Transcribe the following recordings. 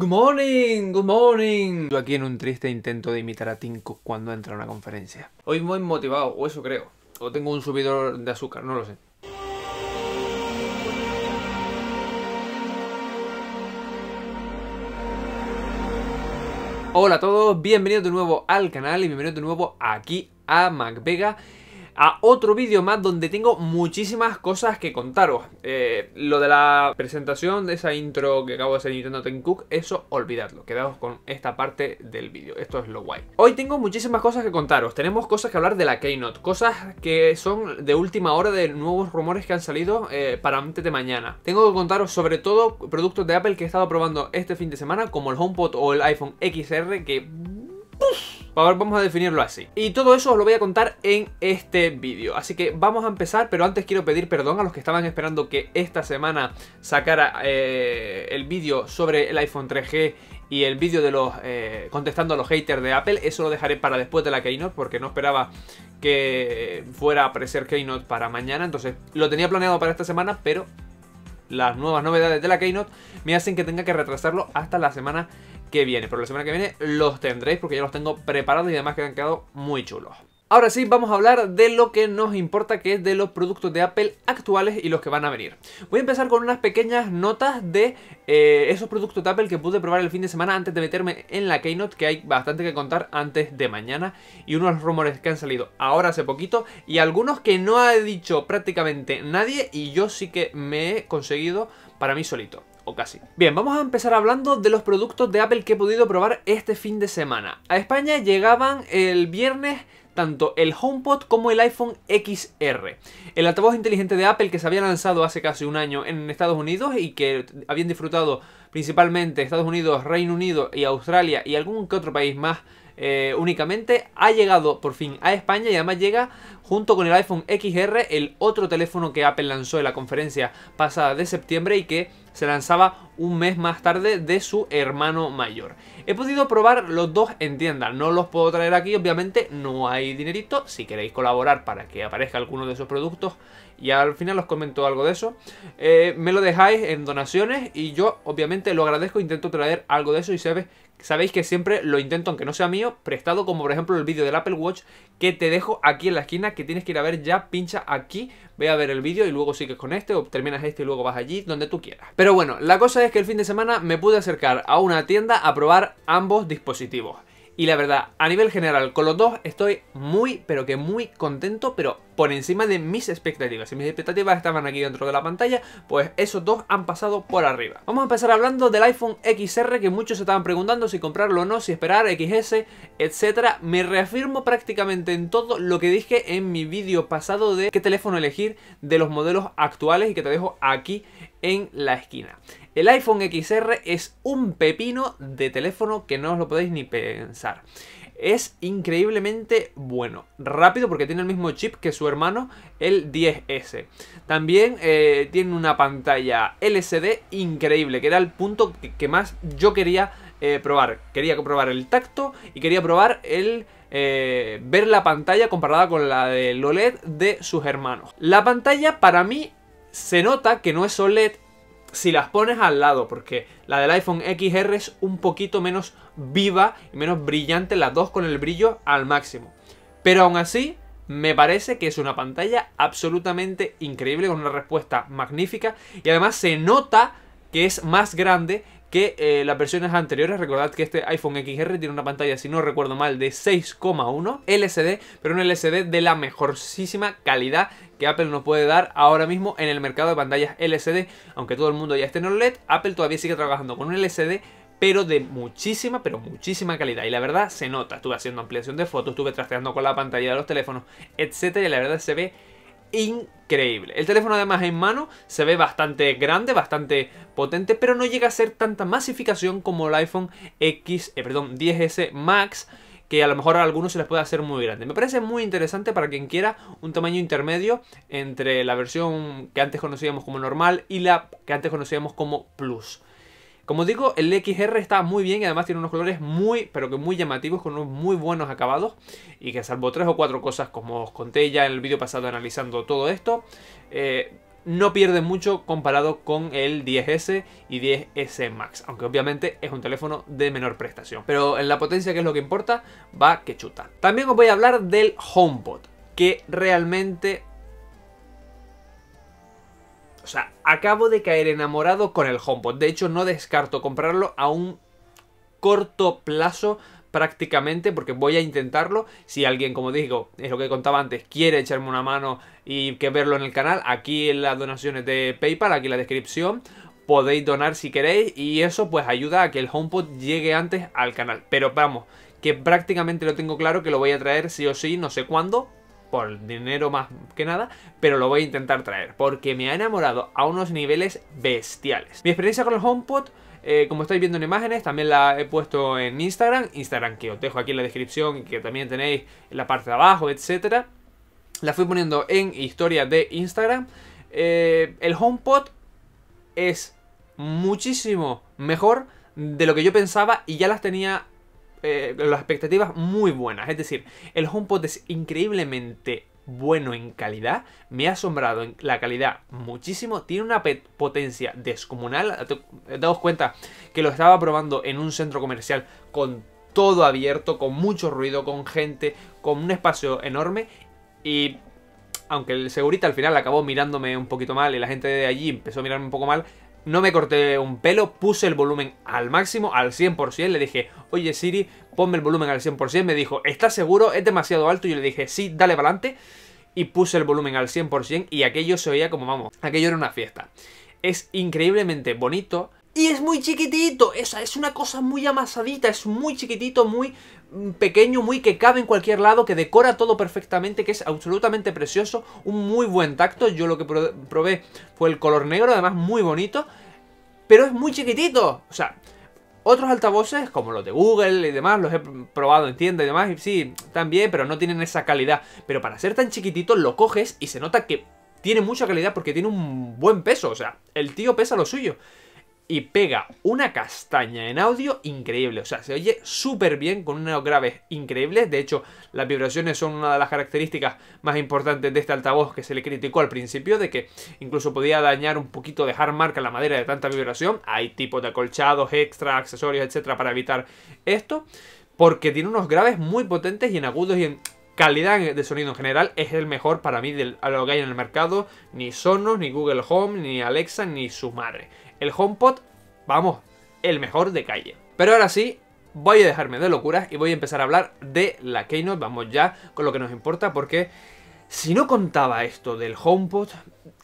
Good morning, good morning. Yo aquí en un triste intento de imitar a Cook cuando entra a una conferencia. Hoy muy motivado, o eso creo. O tengo un subidor de azúcar, no lo sé. Hola a todos, bienvenidos de nuevo al canal y bienvenidos de nuevo aquí a MacVega a otro vídeo más donde tengo muchísimas cosas que contaros. Eh, lo de la presentación de esa intro que acabo de hacer Nintendo Ten Cook, eso olvidadlo, quedaos con esta parte del vídeo, esto es lo guay. Hoy tengo muchísimas cosas que contaros, tenemos cosas que hablar de la Keynote, cosas que son de última hora de nuevos rumores que han salido eh, para antes de mañana. Tengo que contaros sobre todo productos de Apple que he estado probando este fin de semana, como el HomePod o el iPhone XR, que Ahora vamos a definirlo así. Y todo eso os lo voy a contar en este vídeo. Así que vamos a empezar, pero antes quiero pedir perdón a los que estaban esperando que esta semana sacara eh, el vídeo sobre el iPhone 3G y el vídeo de los eh, contestando a los haters de Apple. Eso lo dejaré para después de la Keynote porque no esperaba que fuera a aparecer Keynote para mañana. Entonces lo tenía planeado para esta semana, pero las nuevas novedades de la Keynote me hacen que tenga que retrasarlo hasta la semana que viene. Pero la semana que viene los tendréis porque ya los tengo preparados y además que han quedado muy chulos. Ahora sí, vamos a hablar de lo que nos importa, que es de los productos de Apple actuales y los que van a venir. Voy a empezar con unas pequeñas notas de eh, esos productos de Apple que pude probar el fin de semana antes de meterme en la Keynote, que hay bastante que contar antes de mañana, y unos rumores que han salido ahora hace poquito, y algunos que no ha dicho prácticamente nadie, y yo sí que me he conseguido para mí solito o casi. Bien, vamos a empezar hablando de los productos de Apple que he podido probar este fin de semana. A España llegaban el viernes tanto el HomePod como el iPhone XR. El altavoz inteligente de Apple que se había lanzado hace casi un año en Estados Unidos y que habían disfrutado principalmente Estados Unidos, Reino Unido y Australia y algún que otro país más eh, únicamente, ha llegado por fin a España y además llega junto con el iPhone XR, el otro teléfono que Apple lanzó en la conferencia pasada de septiembre y que se lanzaba un mes más tarde de su hermano mayor. He podido probar los dos en tienda, no los puedo traer aquí, obviamente no hay dinerito, si queréis colaborar para que aparezca alguno de esos productos y al final os comento algo de eso, eh, me lo dejáis en donaciones y yo obviamente lo agradezco, intento traer algo de eso y sabes Sabéis que siempre lo intento, aunque no sea mío, prestado, como por ejemplo el vídeo del Apple Watch, que te dejo aquí en la esquina, que tienes que ir a ver ya, pincha aquí, ve a ver el vídeo y luego sigues con este, o terminas este y luego vas allí, donde tú quieras. Pero bueno, la cosa es que el fin de semana me pude acercar a una tienda a probar ambos dispositivos. Y la verdad, a nivel general, con los dos estoy muy, pero que muy contento, pero por encima de mis expectativas. Si mis expectativas estaban aquí dentro de la pantalla, pues esos dos han pasado por arriba. Vamos a empezar hablando del iPhone XR, que muchos se estaban preguntando si comprarlo o no, si esperar, XS, etcétera. Me reafirmo prácticamente en todo lo que dije en mi vídeo pasado de qué teléfono elegir de los modelos actuales y que te dejo aquí en la esquina. El iPhone XR es un pepino de teléfono que no os lo podéis ni pensar. Es increíblemente bueno, rápido porque tiene el mismo chip que su hermano, el 10S. También eh, tiene una pantalla LCD increíble, que era el punto que, más yo quería eh, probar. Quería probar el tacto y quería probar el... Eh, ver la pantalla comparada con la del OLED de sus hermanos. La pantalla para mí se nota que no es OLED si las pones al lado, porque la del iPhone XR es un poquito menos viva y menos brillante, las dos con el brillo al máximo. Pero aún así, me parece que es una pantalla absolutamente increíble, con una respuesta magnífica, y además se nota que es más grande que eh, las versiones anteriores. Recordad que este iPhone XR tiene una pantalla, si no recuerdo mal, de 6,1 LCD, pero un LCD de la mejorcísima calidad que Apple nos puede dar ahora mismo en el mercado de pantallas LCD. Aunque todo el mundo ya esté en OLED, Apple todavía sigue trabajando con un LCD pero de muchísima, pero muchísima calidad. Y la verdad se nota. Estuve haciendo ampliación de fotos, estuve trasteando con la pantalla de los teléfonos, etcétera. Y la verdad se ve increíble. El teléfono además en mano se ve bastante grande, bastante potente, pero no llega a ser tanta masificación como el iPhone X, eh, perdón, 10S Max, que a lo mejor a algunos se les puede hacer muy grande. Me parece muy interesante para quien quiera un tamaño intermedio entre la versión que antes conocíamos como normal y la que antes conocíamos como Plus. Como digo, el XR está muy bien y además tiene unos colores muy, pero que muy llamativos, con unos muy buenos acabados. Y que salvo tres o cuatro cosas, como os conté ya en el vídeo pasado analizando todo esto, eh, no pierde mucho comparado con el 10S y 10S Max, aunque obviamente es un teléfono de menor prestación. Pero en la potencia, que es lo que importa, va que chuta. También os voy a hablar del HomePod, que realmente... O sea, acabo de caer enamorado con el HomePod. De hecho, no descarto comprarlo a un corto plazo prácticamente porque voy a intentarlo. Si alguien, como digo, es lo que contaba antes, quiere echarme una mano y que verlo en el canal, aquí en las donaciones de PayPal, aquí en la descripción, podéis donar si queréis y eso pues ayuda a que el HomePod llegue antes al canal. Pero vamos, que prácticamente lo tengo claro que lo voy a traer sí o sí, no sé cuándo, por dinero más que nada, pero lo voy a intentar traer, porque me ha enamorado a unos niveles bestiales. Mi experiencia con el HomePod eh, como estáis viendo en imágenes, también la he puesto en Instagram. Instagram que os dejo aquí en la descripción y que también tenéis en la parte de abajo, etcétera. La fui poniendo en historia de Instagram. Eh, el HomePod es muchísimo mejor de lo que yo pensaba y ya las tenía eh, las expectativas muy buenas. Es decir, el HomePod es increíblemente bueno en calidad. Me ha asombrado en la calidad muchísimo. Tiene una potencia descomunal. Daos cuenta que lo estaba probando en un centro comercial con todo abierto, con mucho ruido, con gente, con un espacio enorme. Y aunque el segurita al final acabó mirándome un poquito mal y la gente de allí empezó a mirarme un poco mal, no me corté un pelo, puse el volumen al máximo, al 100%, le dije, oye Siri, ponme el volumen al 100%, me dijo, ¿estás seguro? ¿Es demasiado alto? Yo le dije, sí, dale para adelante. Y puse el volumen al 100% y aquello se oía como, vamos, aquello era una fiesta. Es increíblemente bonito, y es muy chiquitito, esa es una cosa muy amasadita, es muy chiquitito, muy mm, pequeño, muy que cabe en cualquier lado, que decora todo perfectamente, que es absolutamente precioso, un muy buen tacto, yo lo que probé fue el color negro, además muy bonito, pero es muy chiquitito, o sea, otros altavoces, como los de Google y demás, los he probado en tienda y demás, y sí, también, pero no tienen esa calidad, pero para ser tan chiquitito lo coges y se nota que tiene mucha calidad porque tiene un buen peso, o sea, el tío pesa lo suyo y pega una castaña en audio increíble. O sea, se oye súper bien con unos graves increíbles. De hecho, las vibraciones son una de las características más importantes de este altavoz que se le criticó al principio, de que incluso podía dañar un poquito, dejar marca la madera de tanta vibración. Hay tipos de acolchados, extra, accesorios, etcétera, para evitar esto. Porque tiene unos graves muy potentes y en agudos y en calidad de sonido en general es el mejor para mí de lo que hay en el mercado. Ni Sonos, ni Google Home, ni Alexa, ni su madre el HomePod, vamos, el mejor de calle. Pero ahora sí, voy a dejarme de locuras y voy a empezar a hablar de la Keynote, vamos ya con lo que nos importa, porque si no contaba esto del HomePod,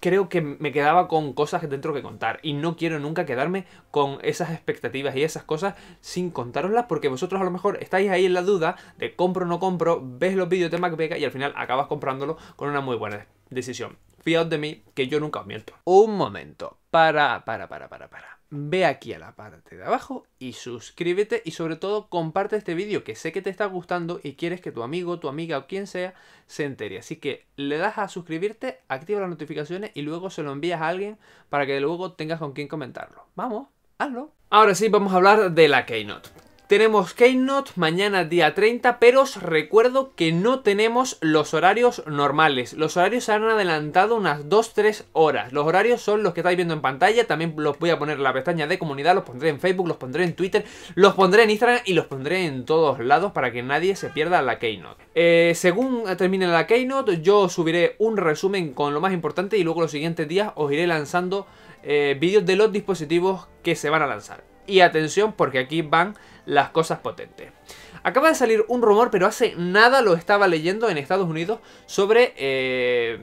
creo que me quedaba con cosas dentro que contar. Y no quiero nunca quedarme con esas expectativas y esas cosas sin contároslas, porque vosotros a lo mejor estáis ahí en la duda de compro o no compro, ves los vídeos de MacBeca y al final acabas comprándolo con una muy buena decisión. Fiad de mí, que yo nunca os miento. Un momento. Para, para, para, para, para. Ve aquí a la parte de abajo y suscríbete y sobre todo comparte este vídeo que sé que te está gustando y quieres que tu amigo, tu amiga o quien sea se entere. Así que le das a suscribirte, activa las notificaciones y luego se lo envías a alguien para que luego tengas con quien comentarlo. Vamos, hazlo. Ahora sí, vamos a hablar de la Keynote. Tenemos Keynote mañana día 30, pero os recuerdo que no tenemos los horarios normales. Los horarios se han adelantado unas 2-3 horas. Los horarios son los que estáis viendo en pantalla. También los voy a poner en la pestaña de comunidad, los pondré en Facebook, los pondré en Twitter, los pondré en Instagram y los pondré en todos lados para que nadie se pierda la Keynote. Eh, según termine la Keynote, yo subiré un resumen con lo más importante y luego los siguientes días os iré lanzando eh, vídeos de los dispositivos que se van a lanzar. Y atención porque aquí van las cosas potentes. Acaba de salir un rumor, pero hace nada lo estaba leyendo en Estados Unidos sobre eh,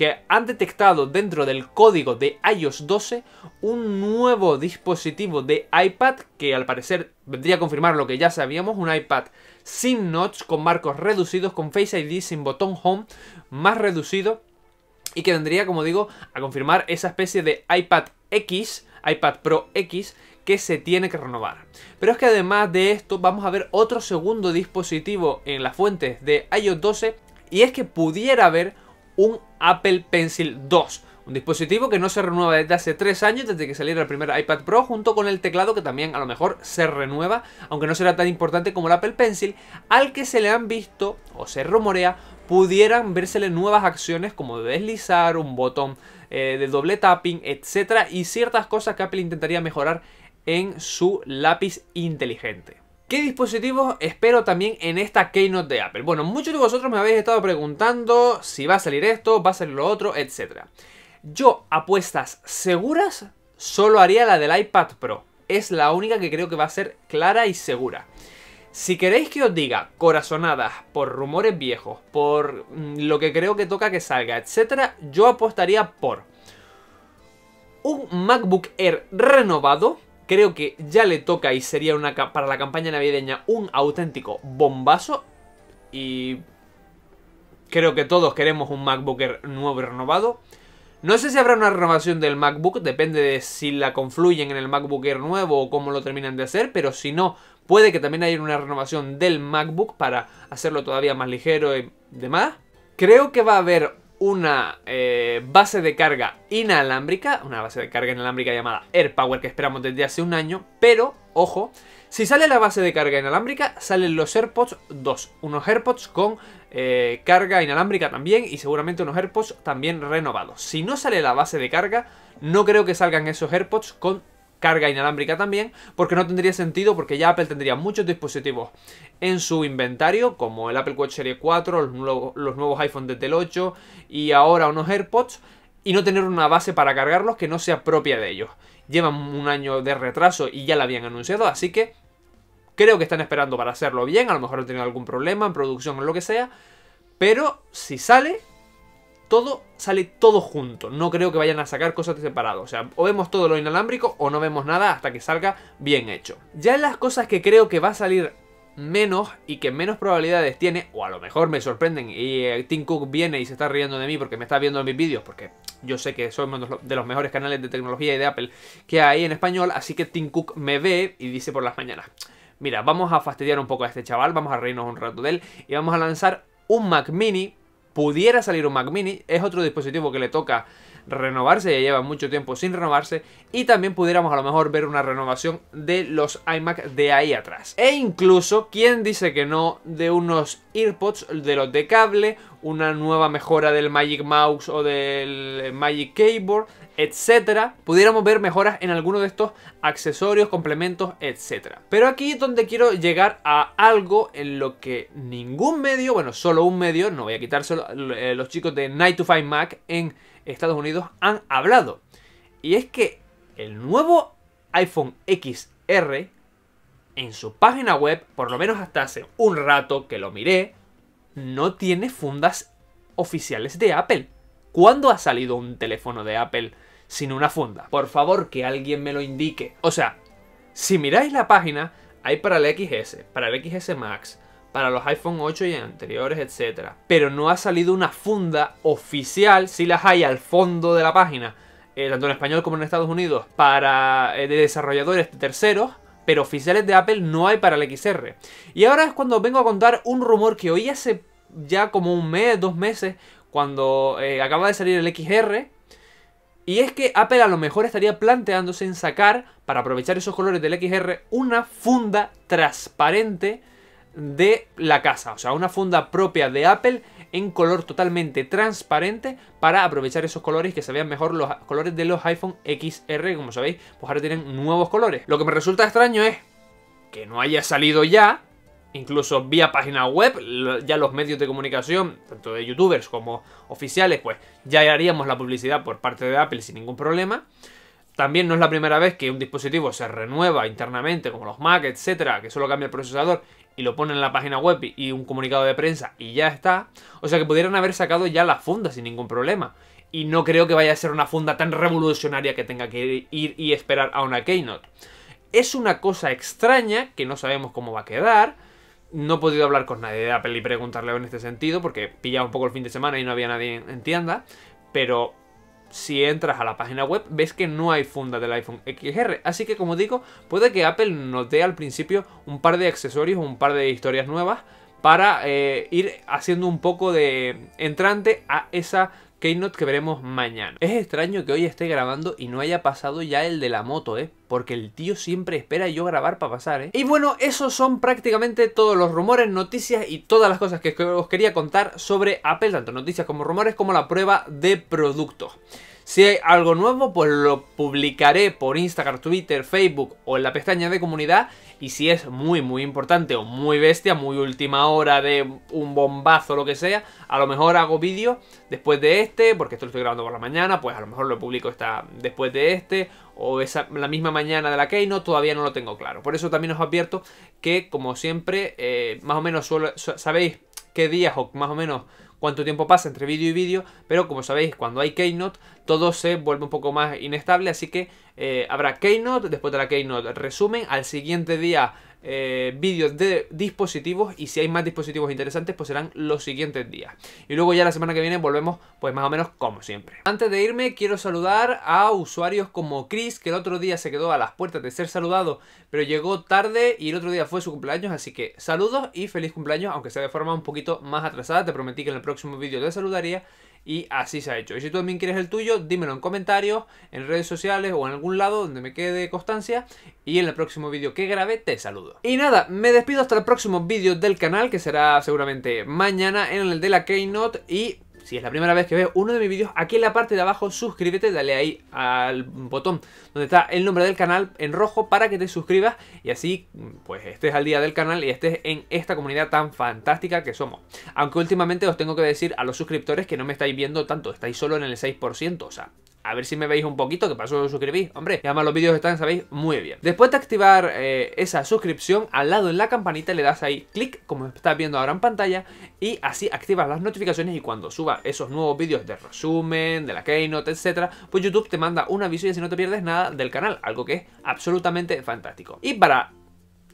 que han detectado dentro del código de iOS 12 un nuevo dispositivo de iPad que al parecer vendría a confirmar lo que ya sabíamos, un iPad sin notch, con marcos reducidos, con Face ID, sin botón home, más reducido y que vendría, como digo, a confirmar esa especie de iPad X, iPad Pro X, que se tiene que renovar. Pero es que además de esto vamos a ver otro segundo dispositivo en las fuentes de iOS 12 y es que pudiera haber un Apple Pencil 2. Un dispositivo que no se renueva desde hace 3 años, desde que saliera el primer iPad Pro, junto con el teclado que también a lo mejor se renueva, aunque no será tan importante como el Apple Pencil, al que se le han visto, o se rumorea, pudieran vérsele nuevas acciones como deslizar, un botón eh, de doble tapping, etc. Y ciertas cosas que Apple intentaría mejorar en su lápiz inteligente. ¿Qué dispositivos espero también en esta Keynote de Apple? Bueno, muchos de vosotros me habéis estado preguntando si va a salir esto, va a salir lo otro, etc. Yo, apuestas seguras, solo haría la del iPad Pro. Es la única que creo que va a ser clara y segura. Si queréis que os diga corazonadas por rumores viejos, por mm, lo que creo que toca que salga, etc., yo apostaría por un MacBook Air renovado. Creo que ya le toca y sería para la campaña navideña un auténtico bombazo. Y creo que todos queremos un MacBook Air nuevo y renovado. No sé si habrá una renovación del MacBook, depende de si la confluyen en el MacBook Air nuevo o cómo lo terminan de hacer, pero si no, puede que también haya una renovación del MacBook para hacerlo todavía más ligero y demás. Creo que va a haber una eh, base de carga inalámbrica, una base de carga inalámbrica llamada AirPower que esperamos desde hace un año, pero, ojo, si sale la base de carga inalámbrica, salen los AirPods 2, unos AirPods con eh, carga inalámbrica también y seguramente unos AirPods también renovados. Si no sale la base de carga, no creo que salgan esos AirPods con carga inalámbrica también, porque no tendría sentido, porque ya Apple tendría muchos dispositivos en su inventario, como el Apple Watch Series 4, los nuevos, los nuevos iPhone desde el 8 y ahora unos AirPods, y no tener una base para cargarlos que no sea propia de ellos. Llevan un año de retraso y ya la habían anunciado, así que creo que están esperando para hacerlo bien, a lo mejor han tenido algún problema en producción o lo que sea, pero si sale, todo sale todo junto. No creo que vayan a sacar cosas de separado. O sea, o vemos todo lo inalámbrico o no vemos nada hasta que salga bien hecho. Ya en las cosas que creo que va a salir menos y que menos probabilidades tiene, o a lo mejor me sorprenden y eh, Tim Cook viene y se está riendo de mí porque me está viendo en mis vídeos, porque yo sé que soy uno de los mejores canales de tecnología y de Apple que hay en español, así que Tim Cook me ve y dice por las mañanas, mira, vamos a fastidiar un poco a este chaval, vamos a reírnos un rato de él y vamos a lanzar un Mac mini pudiera salir un Mac mini, es otro dispositivo que le toca renovarse, ya lleva mucho tiempo sin renovarse, y también pudiéramos a lo mejor ver una renovación de los iMac de ahí atrás. E incluso, ¿quién dice que no de unos AirPods de los de cable, una nueva mejora del Magic Mouse o del Magic Keyboard, etcétera, pudiéramos ver mejoras en alguno de estos accesorios, complementos, etcétera. Pero aquí es donde quiero llegar a algo en lo que ningún medio, bueno, solo un medio, no voy a quitárselo, eh, los chicos de Night to Find Mac en Estados Unidos han hablado. Y es que el nuevo iPhone XR en su página web, por lo menos hasta hace un rato que lo miré, no tiene fundas oficiales de Apple. ¿Cuándo ha salido un teléfono de Apple sin una funda? Por favor, que alguien me lo indique. O sea, si miráis la página, hay para el XS, para el XS Max, para los iPhone 8 y anteriores, etc. Pero no ha salido una funda oficial, si las hay al fondo de la página, eh, tanto en español como en Estados Unidos, para eh, de desarrolladores terceros, pero oficiales de Apple no hay para el XR. Y ahora es cuando vengo a contar un rumor que oí hace ya como un mes, dos meses, cuando eh, acaba de salir el XR. Y es que Apple a lo mejor estaría planteándose en sacar, para aprovechar esos colores del XR, una funda transparente de la casa. O sea, una funda propia de Apple en color totalmente transparente para aprovechar esos colores que se vean mejor los colores de los iPhone XR. Como sabéis, pues ahora tienen nuevos colores. Lo que me resulta extraño es que no haya salido ya incluso vía página web, ya los medios de comunicación, tanto de youtubers como oficiales, pues ya haríamos la publicidad por parte de Apple sin ningún problema. También no es la primera vez que un dispositivo se renueva internamente, como los Mac, etcétera, que solo cambia el procesador y lo ponen en la página web y un comunicado de prensa y ya está. O sea que pudieran haber sacado ya la funda sin ningún problema. Y no creo que vaya a ser una funda tan revolucionaria que tenga que ir y esperar a una Keynote. Es una cosa extraña que no sabemos cómo va a quedar no he podido hablar con nadie de Apple y preguntarle en este sentido, porque pillaba un poco el fin de semana y no había nadie en tienda. Pero si entras a la página web, ves que no hay funda del iPhone XR. Así que, como digo, puede que Apple nos dé al principio un par de accesorios, un par de historias nuevas para eh, ir haciendo un poco de entrante a esa Keynote que veremos mañana. Es extraño que hoy esté grabando y no haya pasado ya el de la moto, ¿eh? Porque el tío siempre espera yo grabar para pasar, ¿eh? Y bueno, esos son prácticamente todos los rumores, noticias y todas las cosas que os quería contar sobre Apple, tanto noticias como rumores como la prueba de producto. Si hay algo nuevo, pues lo publicaré por Instagram, Twitter, Facebook o en la pestaña de comunidad. Y si es muy, muy importante o muy bestia, muy última hora de un bombazo o lo que sea, a lo mejor hago vídeo después de este, porque esto lo estoy grabando por la mañana, pues a lo mejor lo publico esta, después de este, o esa, la misma mañana de la Keynote, todavía no lo tengo claro. Por eso también os advierto que, como siempre, eh, más o menos sabéis qué días o más o menos cuánto tiempo pasa entre vídeo y vídeo, pero como sabéis, cuando hay Keynote, todo se vuelve un poco más inestable, así que eh, habrá Keynote, después de la Keynote resumen, al siguiente día eh, vídeos de dispositivos y si hay más dispositivos interesantes pues serán los siguientes días. Y luego ya la semana que viene volvemos pues más o menos como siempre. Antes de irme quiero saludar a usuarios como Chris que el otro día se quedó a las puertas de ser saludado pero llegó tarde y el otro día fue su cumpleaños así que saludos y feliz cumpleaños aunque sea de forma un poquito más atrasada. Te prometí que en el próximo vídeo te saludaría y así se ha hecho. Y si tú también quieres el tuyo, dímelo en comentarios, en redes sociales o en algún lado donde me quede constancia. Y en el próximo vídeo que grabe te saludo. Y nada, me despido hasta el próximo vídeo del canal, que será seguramente mañana en el de la Keynote. Y si es la primera vez que ves uno de mis vídeos, aquí en la parte de abajo suscríbete, dale ahí al botón donde está el nombre del canal en rojo para que te suscribas y así pues estés al día del canal y estés en esta comunidad tan fantástica que somos. Aunque últimamente os tengo que decir a los suscriptores que no me estáis viendo tanto, estáis solo en el 6%, o sea, a ver si me veis un poquito, que paso os suscribís, hombre. Y además los vídeos están, sabéis, muy bien. Después de activar eh, esa suscripción, al lado en la campanita le das ahí clic, como estás viendo ahora en pantalla, y así activas las notificaciones y cuando suba esos nuevos vídeos de resumen, de la Keynote, etcétera, pues YouTube te manda un aviso y así no te pierdes nada del canal, algo que es absolutamente fantástico. Y para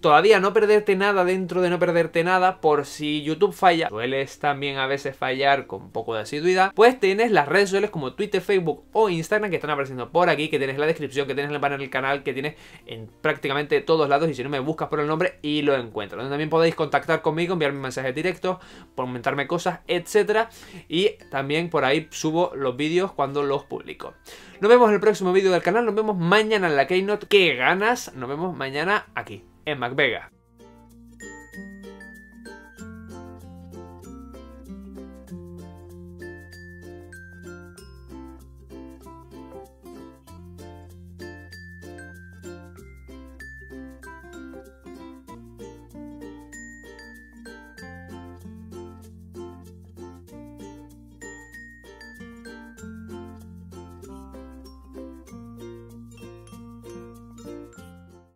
todavía no perderte nada dentro de no perderte nada por si YouTube falla, sueles también a veces fallar con un poco de asiduidad, pues tienes las redes sociales como Twitter, Facebook o Instagram que están apareciendo por aquí, que tienes en la descripción, que tienes en el banner del canal, que tienes en prácticamente todos lados y si no me buscas por el nombre y lo encuentro. Donde también podéis contactar conmigo, enviarme mensajes directos, comentarme cosas, etcétera y también por ahí subo los vídeos cuando los publico. Nos vemos en el próximo vídeo del canal, nos vemos mañana en la Keynote. ¡Qué ganas! Nos vemos mañana aquí en MacVega.